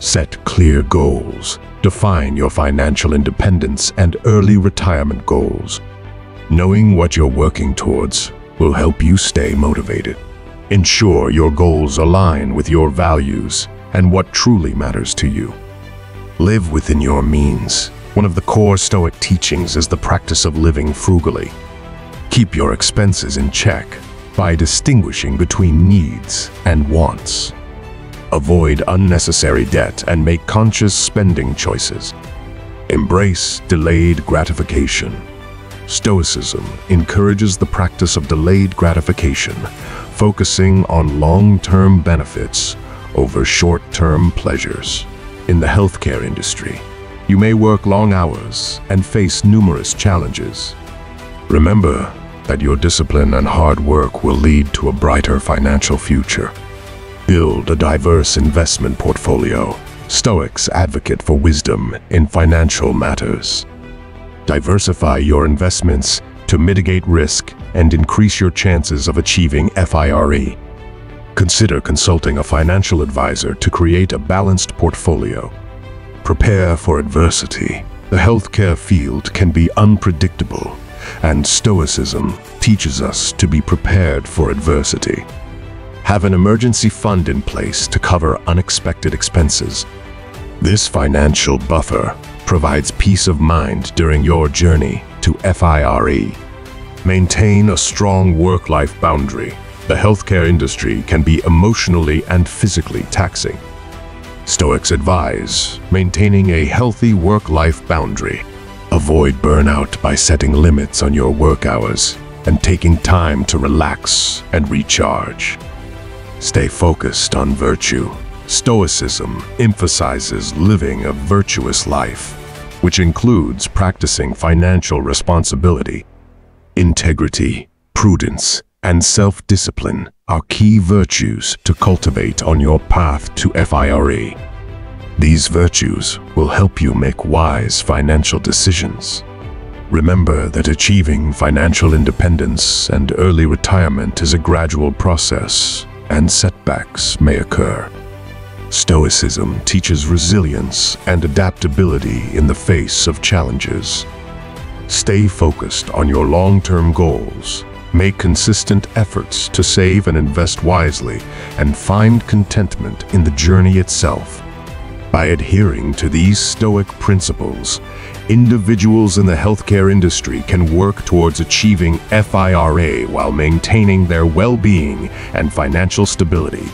Set clear goals. Define your financial independence and early retirement goals. Knowing what you're working towards will help you stay motivated. Ensure your goals align with your values and what truly matters to you. Live within your means. One of the core Stoic teachings is the practice of living frugally. Keep your expenses in check by distinguishing between needs and wants. Avoid unnecessary debt and make conscious spending choices. Embrace delayed gratification. Stoicism encourages the practice of delayed gratification, focusing on long-term benefits over short-term pleasures. In the healthcare industry, you may work long hours and face numerous challenges. Remember that your discipline and hard work will lead to a brighter financial future. Build a diverse investment portfolio. Stoics advocate for wisdom in financial matters. Diversify your investments to mitigate risk and increase your chances of achieving FIRE. Consider consulting a financial advisor to create a balanced portfolio. Prepare for adversity. The healthcare field can be unpredictable, and Stoicism teaches us to be prepared for adversity. Have an emergency fund in place to cover unexpected expenses. This financial buffer provides peace of mind during your journey to FIRE. Maintain a strong work-life boundary. The healthcare industry can be emotionally and physically taxing. Stoics advise maintaining a healthy work-life boundary. Avoid burnout by setting limits on your work hours and taking time to relax and recharge. Stay focused on virtue. Stoicism emphasizes living a virtuous life, which includes practicing financial responsibility. Integrity, prudence, and self-discipline are key virtues to cultivate on your path to FIRE. These virtues will help you make wise financial decisions. Remember that achieving financial independence and early retirement is a gradual process, and setbacks may occur. Stoicism teaches resilience and adaptability in the face of challenges. Stay focused on your long-term goals. Make consistent efforts to save and invest wisely and find contentment in the journey itself. By adhering to these Stoic principles, individuals in the healthcare industry can work towards achieving FIRE while maintaining their well-being and financial stability.